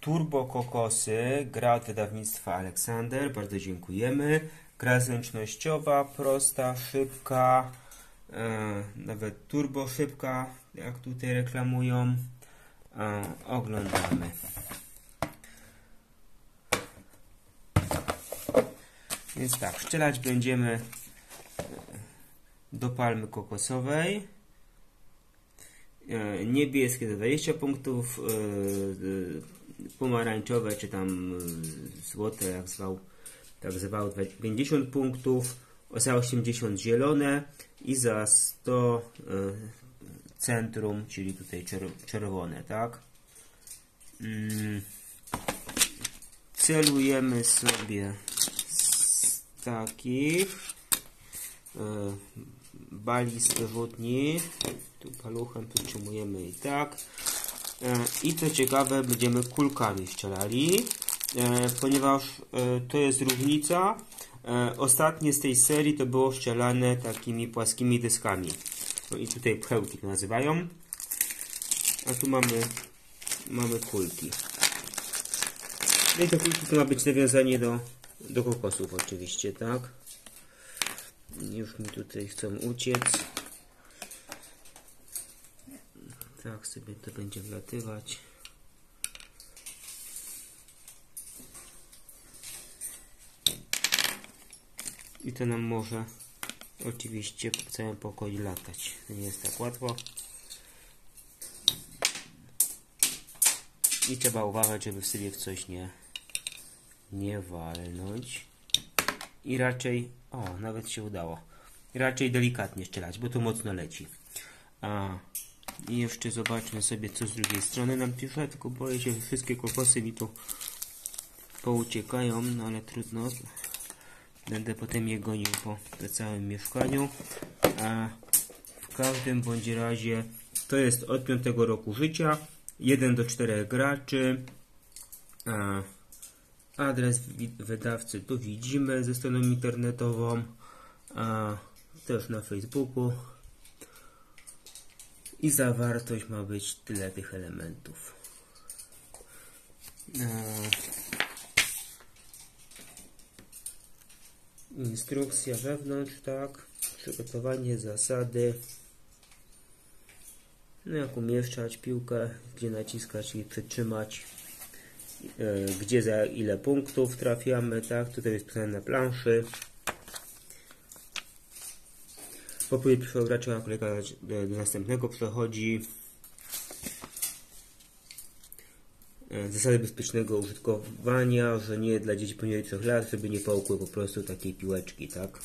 Turbo Kokosy, gra od wydawnictwa Aleksander, bardzo dziękujemy. Gra zręcznościowa, prosta, szybka, e, nawet turbo szybka, jak tutaj reklamują. E, oglądamy. Więc tak, strzelać będziemy e, do palmy kokosowej. E, Niebieskie to 20 punktów, e, pomarańczowe czy tam e, złote, jak zwał, tak zwał 50 punktów, za 80 zielone i za 100 e, centrum, czyli tutaj czer- czerwone, tak? Mm. Celujemy sobie z takich e, balist wodni. Tu paluchem przytrzymujemy i tak. E, I co ciekawe, będziemy kulkami strzelali, e, ponieważ e, to jest różnica. Ostatnie z tej serii to było strzelane takimi płaskimi dyskami. No i tutaj pchełki to nazywają. A tu mamy, mamy kulki. No i te kulki to ma być nawiązanie do, do kokosów oczywiście, tak? Już mi tutaj chcą uciec. Tak sobie to będzie wlatywać. I to nam może oczywiście po całym pokoju latać. To nie jest tak łatwo. I trzeba uważać, żeby sobie w coś nie, nie walnąć. I raczej, o, nawet się udało. Raczej delikatnie strzelać, bo to mocno leci. A, i jeszcze zobaczmy sobie, co z drugiej strony nam pisze, tylko boję się, że wszystkie kokosy mi tu pouciekają, no ale trudno. Będę potem je gonił po, po całym mieszkaniu. A w każdym bądź razie to jest od 5 roku życia. 1 do 4 graczy. A adres wydawcy tu widzimy ze stroną internetową. A też na Facebooku. I zawartość ma być tyle tych elementów. E, Instrukcja wewnątrz, tak. Przygotowanie, zasady. No jak umieszczać piłkę, gdzie naciskać i przytrzymać. E, gdzie za ile punktów trafiamy, tak. Tutaj jest pisane na planszy. Próbie pierwszego gracza kolejka do, do następnego przechodzi. E, Zasady bezpiecznego użytkowania, że nie dla dzieci poniżej 3 lat, żeby nie połkły po prostu takiej piłeczki, tak?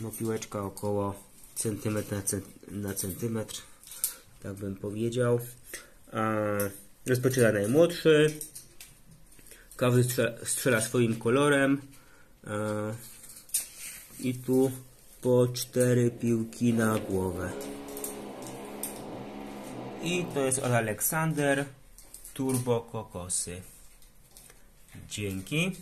No piłeczka około centymetr na, cent, na centymetr, tak bym powiedział. A rozpoczyna najmłodszy. Każdy strzela, strzela swoim kolorem. E, I tu po cztery piłki na głowę. I to jest od Aleksander Turbo Kokosy. Dzięki.